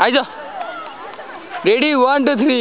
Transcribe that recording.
Aiza. Ready one two three